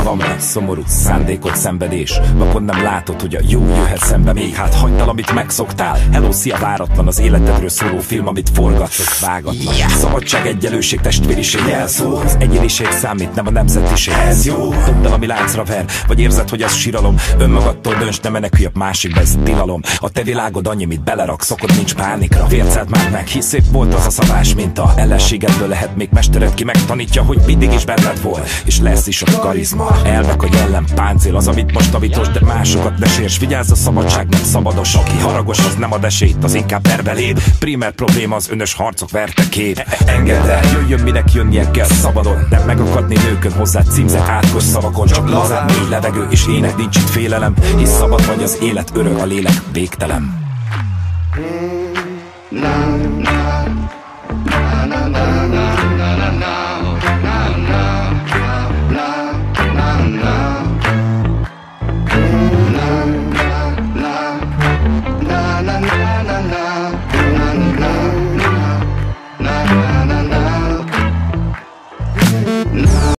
Szavamra szomorú szándékot szenvedés. Vakon nem látod, hogy a jó jöhet szembe. Még Hát hagyd el, amit megszoktál. Hello, szia, váratlan az életedről szóló film Amit forgatsz, vágatlan. Yeah. Szabadság, egyelőség, testvériség, jelszó Az egyéniség számít, nem a nemzetiség. Ez jó, dobd el, ami láncra ver. Vagy érzed, hogy ez síralom. Önmagadtól dönts, nem menekülj a másikba, ez tilalom A te világod annyi, mit belerak, szokod nincs pánikra. Vércelt már meg, hisz szép volt az a szabás minta Ellenségedből lehet még mestered ki. Megtanítja, hogy mindig is benned volt. És lesz is a karizma Elvek a jellem, páncél az, amit most tavítos De másokat ne sérts, vigyázz a szabadság nem szabados. Aki haragos, az nem ad esélyt, az inkább perbeléd Primer probléma az önös harcok vertekét Engedd el, jöjjön minek jönnie kell. Szabadon Nem megakadni nőkön hozzá címzett átkos szavakon. Csak lazán mély levegő és ének nincs itt félelem. Hisz szabad vagy az élet örök, a lélek végtelen. Now